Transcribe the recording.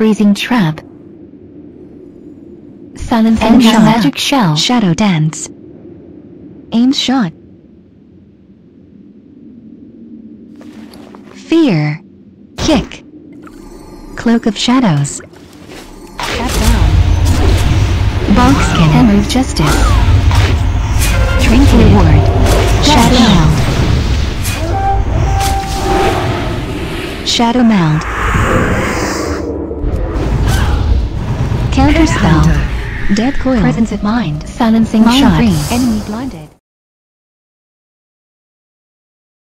Freezing trap. Silencing Enemy shot. Magic shell. Shadow dance. Aimed shot. Fear. Kick. Cloak of shadows. Tap down. Barkskin. Hammer of justice. Trinket reward. Shadow Shadow. meld. Counter spell. Death coil. Presence of mind. Silencing Mind shot. freeze. Enemy blinded.